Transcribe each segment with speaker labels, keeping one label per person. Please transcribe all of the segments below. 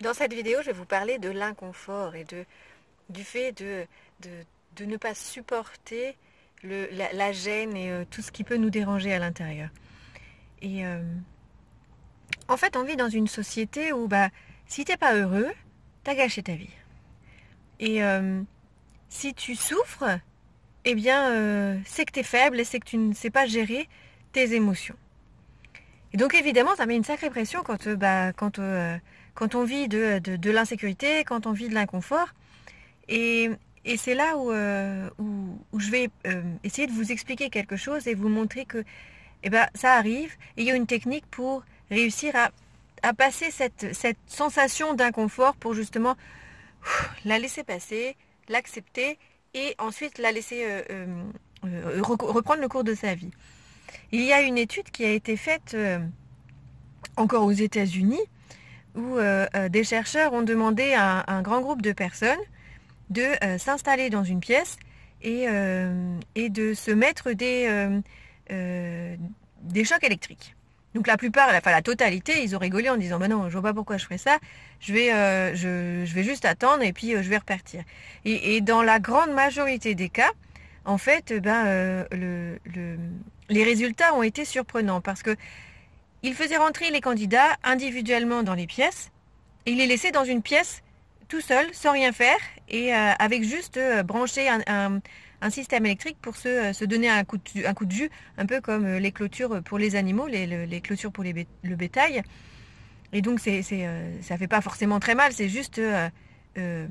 Speaker 1: Dans cette vidéo, je vais vous parler de l'inconfort et de, du fait de, de, ne pas supporter la, gêne et euh, tout ce qui peut nous déranger à l'intérieur. Et euh, en fait, on vit dans une société où bah, si t'es pas heureux, t'as gâché ta vie. Et euh, si tu souffres, eh bien, c'est que tu es faible et c'est que tu ne sais pas gérer tes émotions. Et donc évidemment, ça met une sacrée pression quand, bah, quand quand on vit de, l'insécurité, quand on vit de l'inconfort. Et, c'est là euh, où, où, je vais euh, essayer de vous expliquer quelque chose et vous montrer que eh ben, ça arrive et il y a une technique pour réussir à, passer cette, cette sensation d'inconfort pour justement la laisser passer, l'accepter et ensuite la laisser euh, reprendre le cours de sa vie. Il y a une étude qui a été faite encore aux États-Unis où euh, euh, des chercheurs ont demandé à un grand groupe de personnes de euh, s'installer dans une pièce et, et, de se mettre des, des chocs électriques. Donc la plupart, enfin la totalité, ils ont rigolé en disant bah non, je vois pas pourquoi je ferais ça. Je vais, je, je, vais juste attendre et puis je vais repartir. Et, dans la grande majorité des cas, en fait, ben le, le, les résultats ont été surprenants parce que il faisait rentrer les candidats individuellement dans les pièces et il les laissait dans une pièce tout seul, sans rien faire, et euh, avec juste euh, branché un, système électrique pour se, donner un coup, de, un jus, un peu comme euh, les clôtures pour les animaux, les, clôtures pour les, le bétail. Et donc, c'est, ça fait pas forcément très mal, c'est juste se,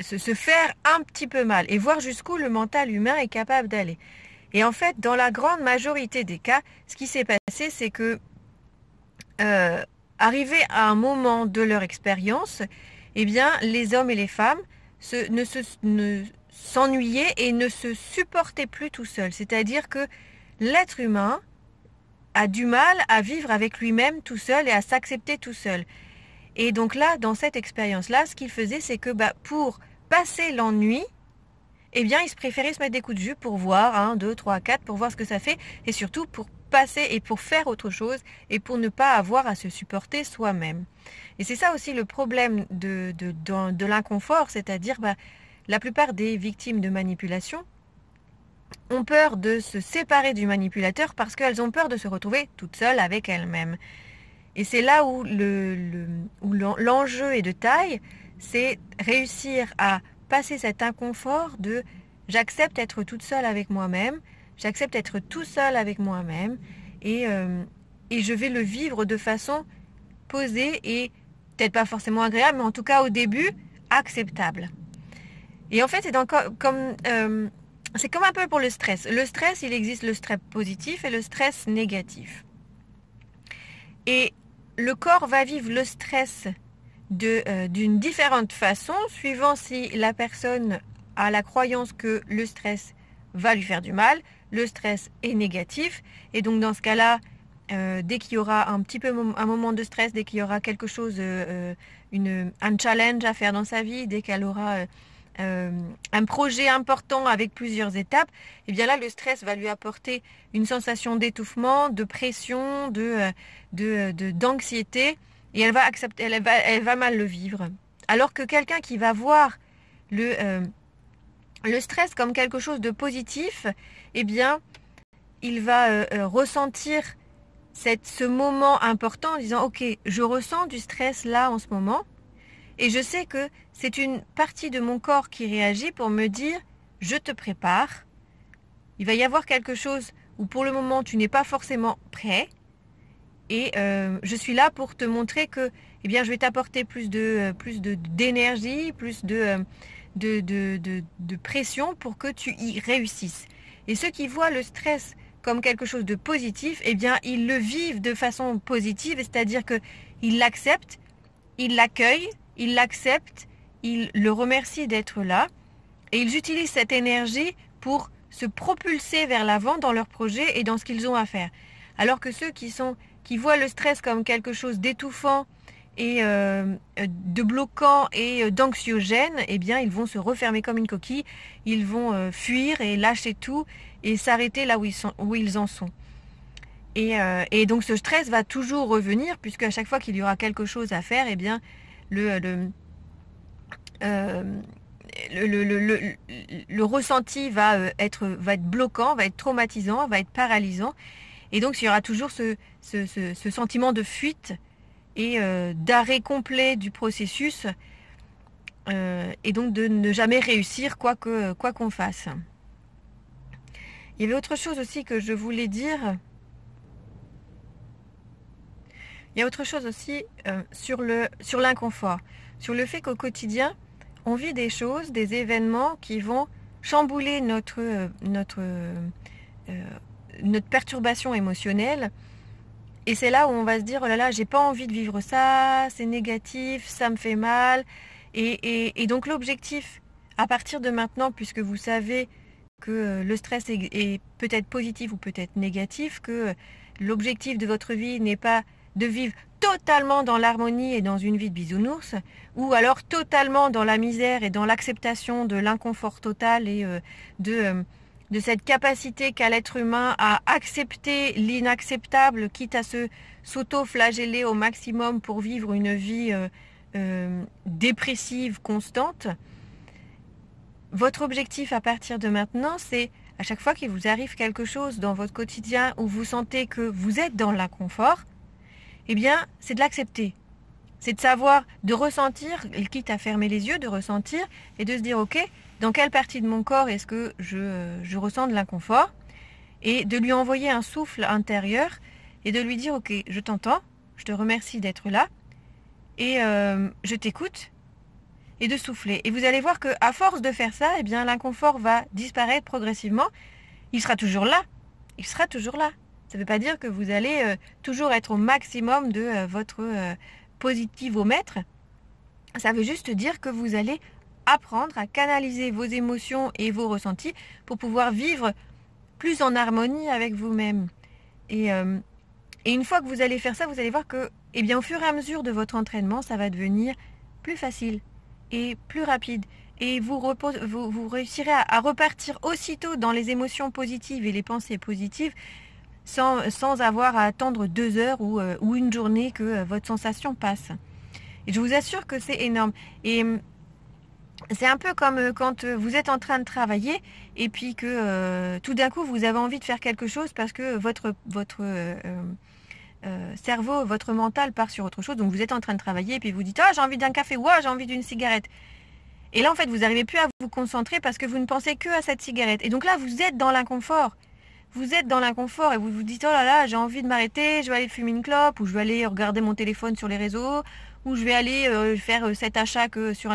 Speaker 1: se, faire un petit peu mal et voir jusqu'où le mental humain est capable d'aller. Et en fait, dans la grande majorité des cas, ce qui s'est passé, c'est que euh, arrivés à un moment de leur expérience, eh bien, les hommes et les femmes ne s'ennuyaient et ne se supportaient plus tout seuls. C'est-à-dire que l'être humain a du mal à vivre avec lui-même tout seul et à s'accepter tout seul. Et donc là, dans cette expérience-là, ce qu'il faisait, c'est que bah, pour passer l'ennui, eh bien, il se préférait se mettre des coups de jus pour voir, 1, 2, 3, 4, pour voir ce que ça fait, et surtout pour passer et pour faire autre chose et pour ne pas avoir à se supporter soi-même. Et c'est ça aussi le problème de, de, de, l'inconfort, c'est-à-dire bah, la plupart des victimes de manipulation ont peur de se séparer du manipulateur parce qu'elles ont peur de se retrouver toutes seules avec elles-mêmes. Et c'est là où l'enjeu le, est de taille, c'est réussir à passer cet inconfort de j'accepte d'être toute seule avec moi-même, J'accepte d'être tout seul avec moi-même et, euh, et je vais le vivre de façon posée et peut-être pas forcément agréable, mais en tout cas au début, acceptable. Et en fait, c'est comme, euh, c'est comme un peu pour le stress. Le stress, il existe le stress positif et le stress négatif. Et le corps va vivre le stress euh, d'une différente façon, suivant si la personne a la croyance que le stress va lui faire du mal, le stress est négatif. Et donc dans ce cas-là, euh, dès qu'il y aura un petit peu un moment de stress, dès qu'il y aura quelque chose, euh, euh, un challenge à faire dans sa vie, dès qu'elle aura un projet important avec plusieurs étapes, et eh bien là, le stress va lui apporter une sensation d'étouffement, de pression, de, d'anxiété, et elle va, elle va mal le vivre. Alors que quelqu'un qui va voir le le stress comme quelque chose de positif, eh bien, il va euh, euh, ressentir ce moment important en disant, OK, je ressens du stress là en ce moment, et je sais que c'est une partie de mon corps qui réagit pour me dire, je te prépare, il va y avoir quelque chose où pour le moment tu n'es pas forcément prêt, et euh, je suis là pour te montrer que, eh bien, je vais t'apporter plus de plus d'énergie, plus de de, pression pour que tu y réussisses. Et ceux qui voient le stress comme quelque chose de positif, eh bien, ils le vivent de façon positive, c'est-à-dire qu'ils l'acceptent, ils l'accueillent, ils l'acceptent, ils le remercient d'être là, et ils utilisent cette énergie pour se propulser vers l'avant dans leur projet et dans ce qu'ils ont à faire. Alors que ceux qui sont qui voient le stress comme quelque chose d'étouffant, et euh, de bloquants et euh, d'anxiogènes, eh bien, ils vont se refermer comme une coquille, ils vont euh, fuir et lâcher tout et s'arrêter là où ils, en sont. Et, donc ce stress va toujours revenir puisque à chaque fois qu'il y aura quelque chose à faire, eh bien, le, ressenti va être, bloquant, va être traumatisant, va être paralysant. Et donc il y aura toujours ce, sentiment de fuite et d'arrêt complet du processus et donc de ne jamais réussir quoi qu'on quoi qu'on fasse. Il y avait autre chose aussi que je voulais dire. Il y a autre chose aussi euh, sur le sur l'inconfort, sur le fait qu'au quotidien, on vit des choses, des événements qui vont chambouler notre euh, notre euh, notre perturbation émotionnelle. Et c'est là où on va se dire oh là là, j'ai pas envie de vivre ça, c'est négatif, ça me fait mal. Et, et donc l'objectif, à partir de maintenant, puisque vous savez que euh, le stress est, peut-être positif ou peut-être négatif, que l'objectif de votre vie n'est pas de vivre totalement dans l'harmonie et dans une vie de bisounours, ou alors totalement dans la misère et dans l'acceptation de l'inconfort total et euh, de, euh, de cette capacité qu'a l'être humain à accepter l'inacceptable, quitte à se s'auto-flageller au maximum pour vivre une vie dépressive constante. Votre objectif à partir de maintenant, c'est à chaque fois qu'il vous arrive quelque chose dans votre quotidien où vous sentez que vous êtes dans l'inconfort, eh bien, c'est de l'accepter. C'est de savoir, de ressentir, quitte à fermer les yeux, de ressentir et de se dire, OK, dans quelle partie de mon corps est-ce que je, je ressens de l'inconfort Et de lui envoyer un souffle intérieur et de lui dire, OK, je t'entends, je te remercie d'être là et euh, je t'écoute et de souffler. Et vous allez voir que à force de faire ça, eh bien l'inconfort va disparaître progressivement. Il sera toujours là. Il sera toujours là. Ça ne veut pas dire que vous allez euh, toujours être au maximum de euh, votre euh, positivomètre. Ça veut juste dire que vous allez apprendre à canaliser vos émotions et vos ressentis pour pouvoir vivre plus en harmonie avec vous-même. Et, et une fois que vous allez faire ça, vous allez voir que, eh bien, au fur et à mesure de votre entraînement, ça va devenir plus facile, et plus rapide. Et vous, vous, réussirez à, repartir aussitôt dans les émotions positives et les pensées positives sans, avoir à attendre deux heures ou, euh, une journée que euh, votre sensation passe. Et je vous assure que c'est énorme. Et hum, c'est un peu comme euh, quand vous êtes en train de travailler et puis que tout d'un coup vous avez envie de faire quelque chose parce que votre, votre cerveau, votre mental part sur autre chose. Donc vous êtes en train de travailler et puis vous dites ah j'ai envie d'un café ou j'ai envie d'une cigarette. Et là en fait vous n'arrivez plus à vous concentrer parce que vous ne pensez que à cette cigarette. Et donc là vous êtes dans l'inconfort. Vous êtes dans l'inconfort et vous vous dites oh là là j'ai envie de m'arrêter, je vais aller fumer une clope ou je vais aller regarder mon téléphone sur les réseaux ou je vais aller euh, faire euh, cet achat sur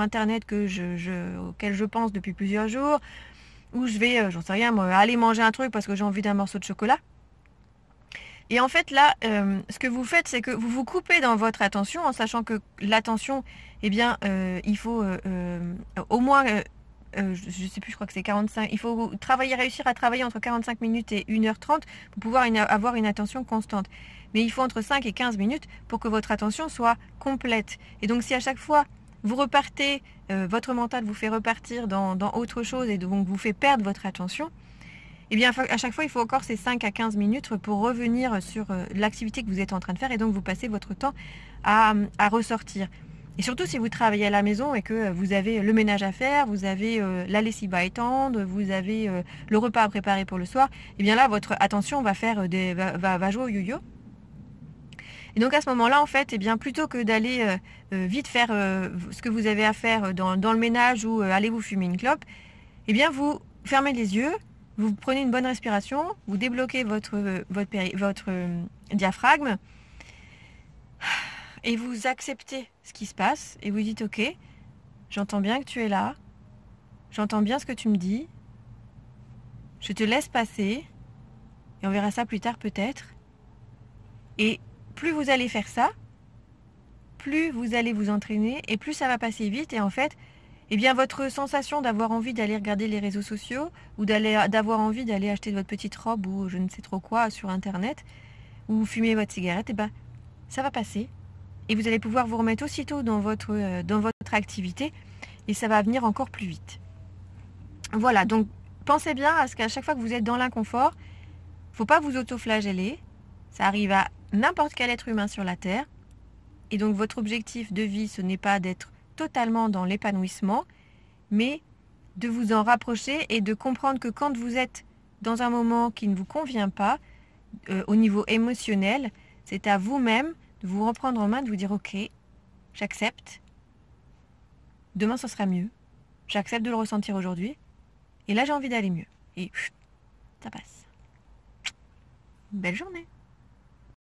Speaker 1: internet auquel je pense depuis plusieurs jours ou je vais j'en sais rien aller manger un truc parce que j'ai envie d'un morceau de chocolat. Et en fait, là, euh, ce que vous faites, c'est que vous vous coupez dans votre attention en sachant que l'attention, eh bien, euh, il faut euh, au moins, je ne sais plus, je crois que c'est 45, il faut travailler, réussir à travailler entre 45 minutes et 1h30 pour pouvoir avoir une attention constante. Mais il faut entre 5 et 15 minutes pour que votre attention soit complète. Et donc, si à chaque fois, vous repartez, votre mental vous fait repartir dans, dans autre chose et donc vous fait perdre votre attention, eh bien, à chaque fois, il faut encore ces 5 à 15 minutes pour revenir sur euh, l'activité que vous êtes en train de faire et donc vous passez votre temps à, ressortir. Et surtout si vous travaillez à la maison et que vous avez le ménage à faire, vous avez euh, la lessive à étendre, vous avez euh, le repas à préparer pour le soir, eh bien là, votre attention va, faire des, va, jouer au yo-yo. Et donc à ce moment-là, en fait, eh bien, plutôt que d'aller vite faire ce que vous avez à faire dans, dans le ménage ou aller vous fumer une clope, eh bien, vous fermez les yeux, vous prenez une bonne respiration, vous débloquez votre, votre, euh, diaphragme et vous acceptez ce qui se passe et vous dites ok, j'entends bien que tu es là, j'entends bien ce que tu me dis, je te laisse passer et on verra ça plus tard peut-être. Et plus vous allez faire ça, plus vous allez vous entraîner et plus ça va passer vite et en fait eh bien votre sensation d'avoir envie d'aller regarder les réseaux sociaux ou d'avoir envie d'aller acheter votre petite robe ou je ne sais trop quoi sur internet ou fumer votre cigarette, eh ben ça va passer et vous allez pouvoir vous remettre aussitôt dans votre euh, dans votre activité et ça va venir encore plus vite. Voilà, donc pensez bien à ce qu'à chaque fois que vous êtes dans l'inconfort, faut pas vous autoflageller. Ça arrive à n'importe quel être humain sur la terre. Et donc votre objectif de vie, ce n'est pas d'être totalement dans l'épanouissement, mais de vous en rapprocher et de comprendre que quand vous êtes dans un moment qui ne vous convient pas, euh, au niveau émotionnel, c'est à vous-même vous reprendre en main, de vous dire ok, j'accepte, demain ce sera mieux, j'accepte de le ressentir aujourd'hui, et là j'ai envie d'aller mieux. Et ça passe. Belle journée